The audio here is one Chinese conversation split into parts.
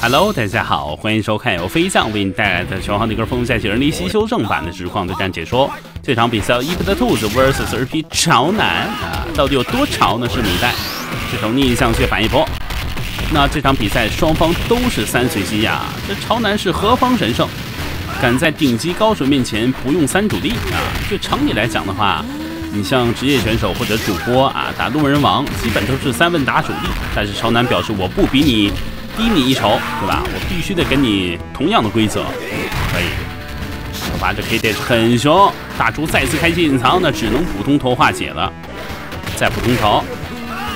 Hello，大家好，欢迎收看由飞象为你带来的《拳皇的歌风赛季人离奇修正版的实况对战解说》。这场比赛，伊布的兔子 vs 二 P 潮男啊，到底有多潮呢？是米代，这手逆向去反一波。那这场比赛双方都是三随机呀，这潮男是何方神圣？敢在顶级高手面前不用三主力啊？就常理来讲的话，你像职业选手或者主播啊，打路人王基本都是三问打主力。但是潮男表示，我不比你。低你一筹，对吧？我必须得跟你同样的规则，可以。好吧，这 K 点是很凶，大猪再次开启隐藏，那只能普通头化解了。再普通头，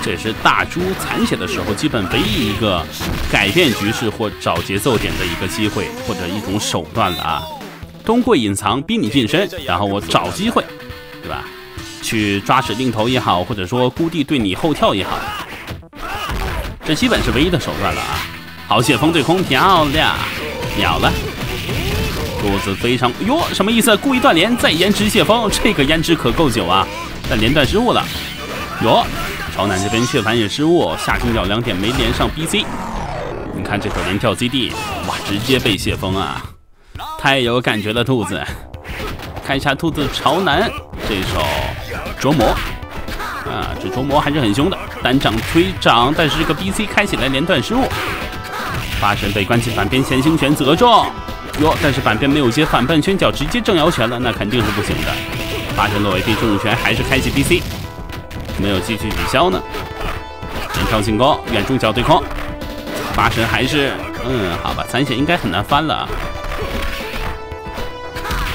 这也是大猪残血的时候基本唯一一个改变局势或找节奏点的一个机会或者一种手段了啊！通过隐藏逼你近身，然后我找机会，对吧？去抓指令头也好，或者说孤地对你后跳也好。这基本是唯一的手段了啊！好，谢风对空，漂亮，秒了。兔子非常哟，什么意思？故意断连再延迟谢风，这个延迟可够久啊！但连段失误了。哟，朝南这边血盘也失误，下清角两点没连上 BC。你看这手连跳 CD，哇，直接被谢风啊！太有感觉了，兔子。看一下兔子朝南这手琢磨。啊，这琢魔还是很凶的，单掌推掌，但是这个 B C 开起来连段失误，八神被关进反边前行拳责中，哟，但是反边没有接反半圈脚，直接正摇拳了，那肯定是不行的。八神落 A B 重拳还是开启 B C，没有继续抵消呢。连跳进攻，远中脚对空，八神还是，嗯，好吧，残血应该很难翻了。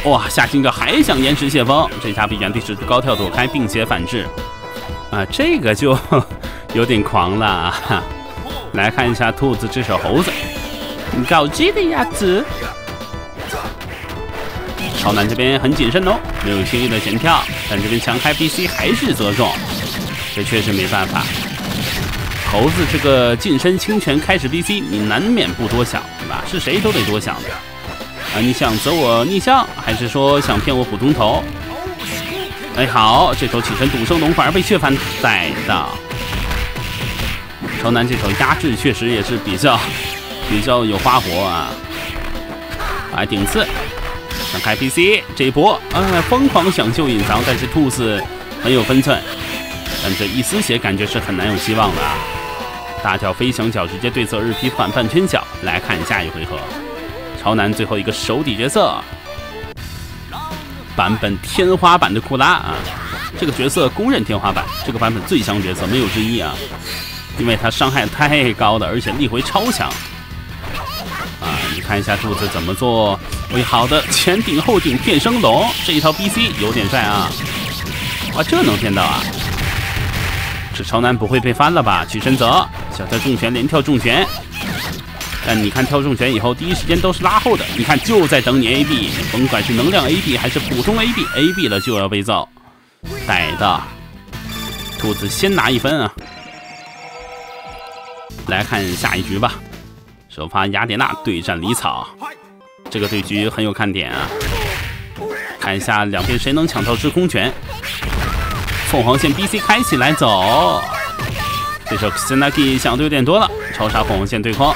哇，下星角还想延迟泄风，这下比原地是高跳躲开，并且反制。啊，这个就 有点狂了啊！来看一下兔子这手猴子，搞基的鸭子。超男这边很谨慎哦，没有轻易的前跳，但这边强开 BC 还是责中，这确实没办法。猴子这个近身轻拳开始 BC，你难免不多想，对吧？是谁都得多想的。啊，你想择我逆向，还是说想骗我普通头？哎，好，这手起身赌圣龙反而被血反带到。超男这手压制确实也是比较比较有花活啊。来顶刺，想开 PC 这一波，哎，疯狂想秀隐藏，但是兔子很有分寸，但这一丝血感觉是很难有希望的啊。大跳飞翔脚直接对侧日劈反半圈脚，来看下一回合。超男最后一个手底角色。版本天花板的库拉啊，这个角色公认天花板，这个版本最强角色没有之一啊，因为他伤害太高了，而且力回超强啊！你看一下兔子怎么做，喂，好的，前顶后顶变生龙，这一套 BC 有点帅啊！哇，这能骗到啊？这超男不会被翻了吧？起身走，小跳重拳连跳重拳。但你看跳重拳以后，第一时间都是拉后的。你看就在等你 A B，你甭管是能量 A B 还是普通 A B，A B 了就要被揍。逮的，兔子先拿一分啊！来看下一局吧，首发雅典娜对战李草，这个对局很有看点啊！看一下两边谁能抢到制空权。凤凰线 B C 开起来走，这手 k s n a k i 想的有点多了，超杀凤凰线对空。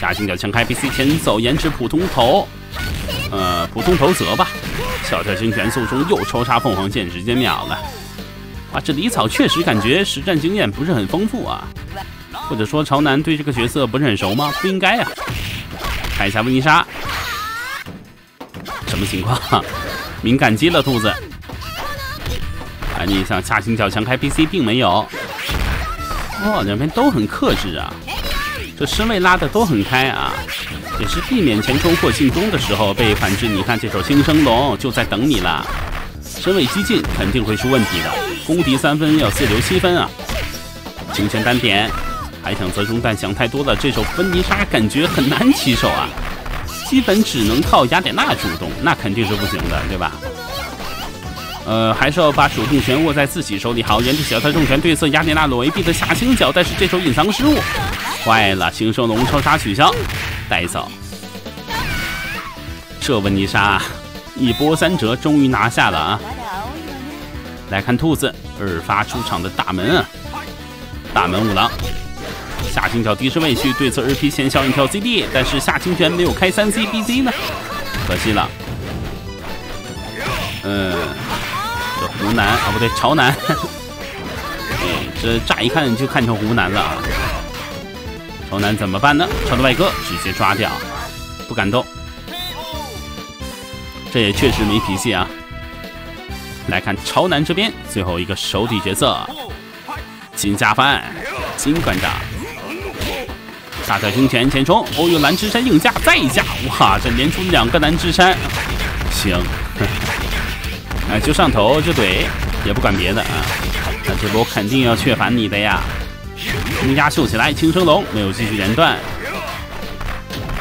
下金角强开 BC 前走延迟普通头，呃普通头泽吧，小跳星元素中又抽杀凤凰线直接秒了。啊，这李草确实感觉实战经验不是很丰富啊，或者说潮男对这个角色不是很熟吗？不应该啊。看一下温妮莎，什么情况？敏感肌了兔子。啊，你想下星角强开 BC 并没有。哇，两边都很克制啊。这身位拉的都很开啊，也是避免前冲或进攻的时候被反制。你看这手新生龙就在等你了，身位激进肯定会出问题的。攻敌三分要自留七分啊！清泉单点，还想择中，但想太多了。这手芬妮莎感觉很难起手啊，基本只能靠雅典娜主动，那肯定是不行的，对吧？呃，还是要把主动权握在自己手里。好，原地小跳重拳对侧雅典娜裸 A B 的下清角，但是这手隐藏失误。坏了，星圣龙超杀取消，带走。这温妮莎一波三折，终于拿下了啊！来看兔子二发出场的大门啊，大门五郎，下清角敌视位去对侧 R P 先消一条 C D，但是下清泉没有开三 CBC 呢，可惜了。嗯，这湖南啊不对潮南，哎，这乍一看就看成湖南了啊。潮南怎么办呢？朝的外哥直接抓掉，不敢动。这也确实没脾气啊。来看潮南这边最后一个手底角色，金家帆，金馆长，大跳胸前前冲，哦呦蓝之山硬架再架，哇，这连出两个蓝之山，行，哎就上头就怼，也不管别的啊，那这波肯定要雀反你的呀，冲压秀起来，轻声龙没有继续连断，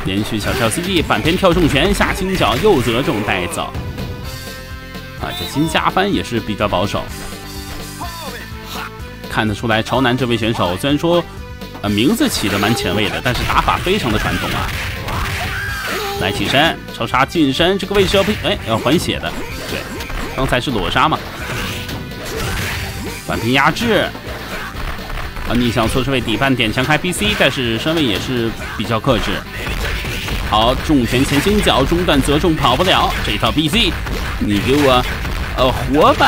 连续小跳 CD 反偏跳重拳下轻脚又折中带走。啊，这金家帆也是比较保守，看得出来，潮南这位选手虽然说，呃，名字起的蛮前卫的，但是打法非常的传统啊。来起身，超杀近身，这个位置要被哎要还血的，对，刚才是裸杀嘛。反平压制，啊，逆向错身位底半点强开 BC，但是身位也是比较克制。好，重拳前倾脚中段则中跑不了，这一套 BC。你给我，呃，活吧！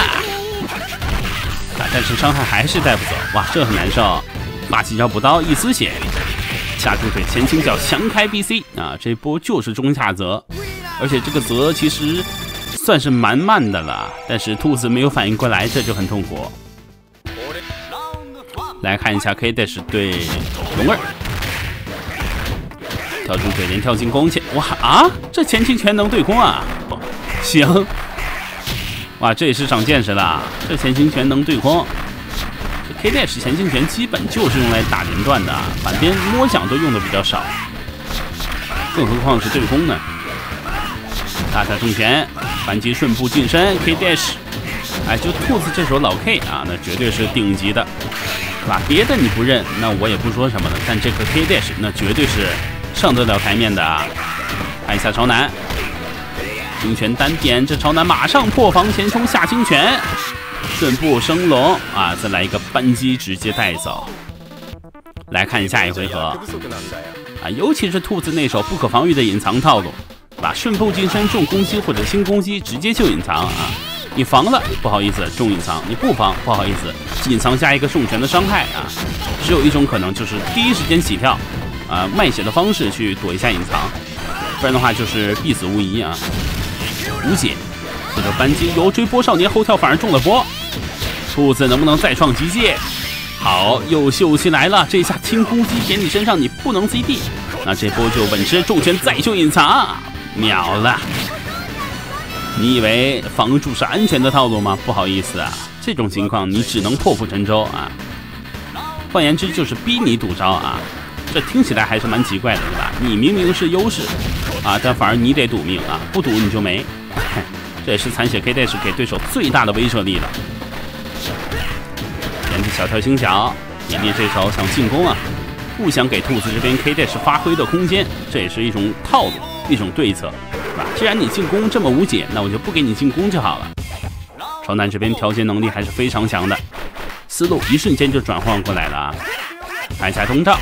啊，但是伤害还是带不走，哇，这很难受。霸气招补刀一丝血，下猪腿前倾角强开 BC 啊，这波就是中下泽，而且这个泽其实算是蛮慢的了，但是兔子没有反应过来，这就很痛苦。来看一下 K dash 对龙儿，跳猪腿连跳进攻前，哇啊，这前倾全能对攻啊！行，哇，这也是长见识了。这前倾全能对空，K dash 前倾拳基本就是用来打连段的，反边摸奖都用的比较少，更何况是对空呢？大跳重拳，反击顺步近身 K dash，哎，就兔子这手老 K 啊，那绝对是顶级的，是吧？别的你不认，那我也不说什么了。但这个 K dash 那绝对是上得了台面的啊！看一下朝南。清泉单点，这朝南马上破防前冲下清泉，顺步升龙啊！再来一个扳机，直接带走。来看下一回合啊，尤其是兔子那手不可防御的隐藏套路，把顺步近身重攻击或者轻攻击直接就隐藏啊！你防了不好意思重隐藏，你不防不好意思隐藏加一个重拳的伤害啊！只有一种可能就是第一时间起跳啊，卖血的方式去躲一下隐藏，不然的话就是必死无疑啊！无解，这个扳机由追波少年后跳反而中了波，兔子能不能再创奇迹？好，又秀起来了，这下轻攻击点你身上，你不能 CD，那这波就稳吃重拳再秀隐藏，秒了。你以为防住是安全的套路吗？不好意思啊，这种情况你只能破釜沉舟啊。换言之就是逼你赌招啊，这听起来还是蛮奇怪的，对吧？你明明是优势啊，但反而你得赌命啊，不赌你就没。这也是残血 K dash 给对手最大的威慑力了。连着小跳轻脚，比利这手想进攻啊，不想给兔子这边 K dash 发挥的空间，这也是一种套路，一种对策，是吧？既然你进攻这么无解，那我就不给你进攻就好了。超男这边调节能力还是非常强的，思路一瞬间就转换过来了啊！看一下东照，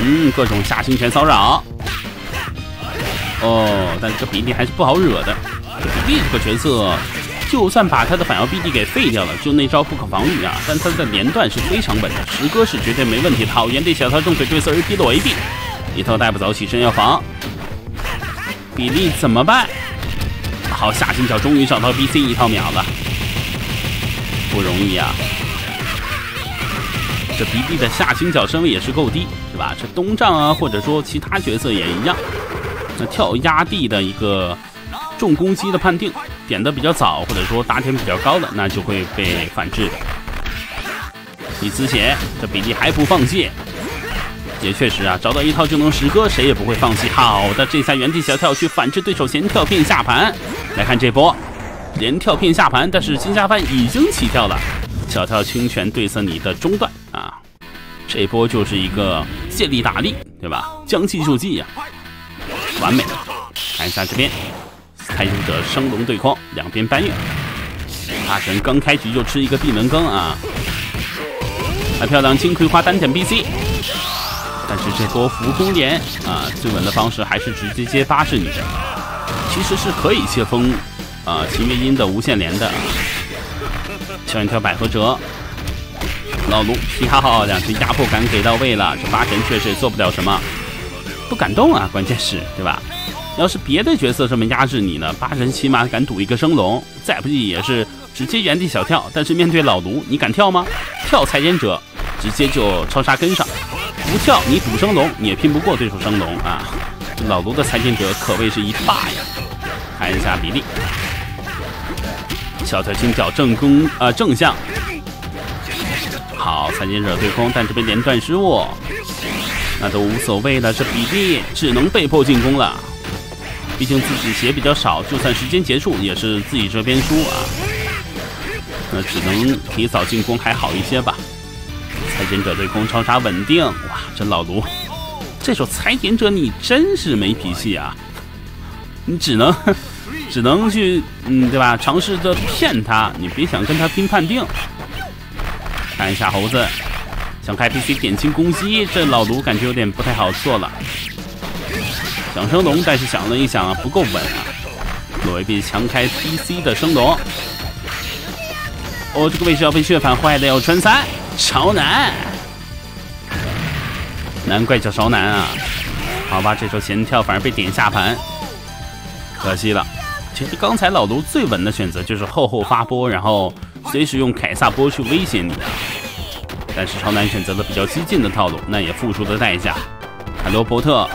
嗯，各种下清拳骚扰。哦，但这比利还是不好惹的。比利这个角色，就算把他的反摇 BD 给废掉了，就那招不可防御啊，但他的连段是非常稳的，十哥是绝对没问题。讨厌的小跳重腿对侧 AP 落 AB，一套带不走，起身要防。比利怎么办？好，下心角终于找到 BC 一套秒了，不容易啊。这比利的下倾角身位也是够低，是吧？这东丈啊，或者说其他角色也一样。那跳压地的一个重攻击的判定点的比较早，或者说打点比较高的，那就会被反制的。李子血，这比利还不放弃，也确实啊，找到一套就能十割，谁也不会放弃。好的，这下原地小跳去反制对手前跳骗下盘。来看这波连跳骗下盘，但是金家帆已经起跳了，小跳清泉对策你的中段啊，这波就是一个借力打力，对吧？将计就计呀。完美的，看一下这边，开拓者升龙对框，两边搬运。大神刚开局就吃一个闭门羹啊！啊，漂亮金葵花单点 BC，但是这波浮空点啊，最稳的方式还是直接接八十你。其实是可以切封啊秦月音的无限连的。小一条百合折，老卢漂亮，这压迫感给到位了。这八神确实也做不了什么，不敢动啊，关键是对吧？要是别的角色这么压制你呢，八神起码敢赌一个升龙，再不济也是直接原地小跳。但是面对老卢，你敢跳吗？跳裁剪者，直接就超杀跟上；不跳，你赌升龙，你也拼不过对手升龙啊！老卢的裁剪者可谓是一霸呀。看一下比例，小跳轻脚正攻啊正向，好裁剪者对空，但这边连段失误，那都无所谓了。这比利只能被迫进攻了。毕竟自己血比较少，就算时间结束也是自己这边输啊。那只能提早进攻还好一些吧。裁剪者对空超杀稳定，哇，这老卢，这手裁剪者你真是没脾气啊！你只能 只能去嗯，对吧？尝试着骗他，你别想跟他拼判定。看一下猴子想开 PC 点清攻击，这老卢感觉有点不太好做了。想升龙，但是想了一想啊，不够稳啊。罗维被强开 PC 的升龙，哦，这个位置要被血反坏的要穿三，超难，难怪叫超难啊。好吧，这时候前跳反而被点下盘，可惜了。其实刚才老卢最稳的选择就是后后发波，然后随时用凯撒波去威胁你啊。但是超男选择了比较激进的套路，那也付出了代价。海罗伯特。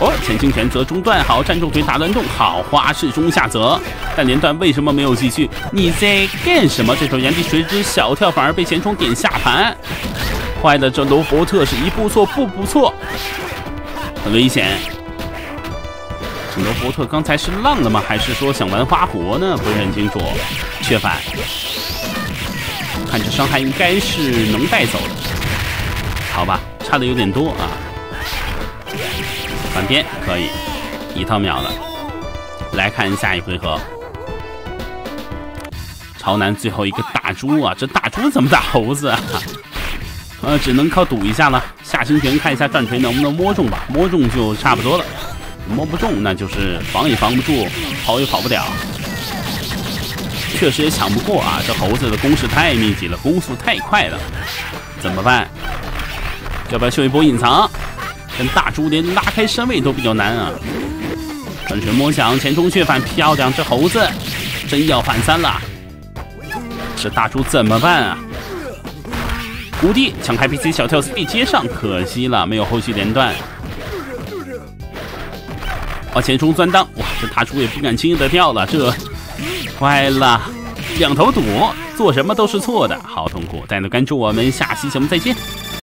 哦，前倾拳则中断，好，站住腿打乱动，好，花式中下泽，但连段为什么没有继续？你在干什么？这手原地垂直小跳反而被前冲点下盘，坏的这罗伯特是一步错步步错，很危险。罗伯特刚才是浪了吗？还是说想玩花活呢？不是很清楚。缺反，看这伤害应该是能带走的，好吧，差的有点多啊。反边可以一套秒了，来看下一回合，超难最后一个大猪啊！这大猪怎么打猴子啊？呃，只能靠赌一下了。下星拳看一下战锤能不能摸中吧，摸中就差不多了，摸不中那就是防也防不住，跑也跑不了。确实也抢不过啊！这猴子的攻势太密集了，攻速太快了，怎么办？要不要秀一波隐藏？跟大猪连拉开身位都比较难啊！转锤摸墙，前冲血反漂亮，这猴子真要反三了。这大猪怎么办啊？无敌抢开 PC 小跳 CD 接上，可惜了，没有后续连段。往前冲钻裆，哇，这大猪也不敢轻易的跳了，这坏了，两头堵，做什么都是错的，好痛苦。大家关注我们，下期节目再见。